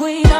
queen.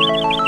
you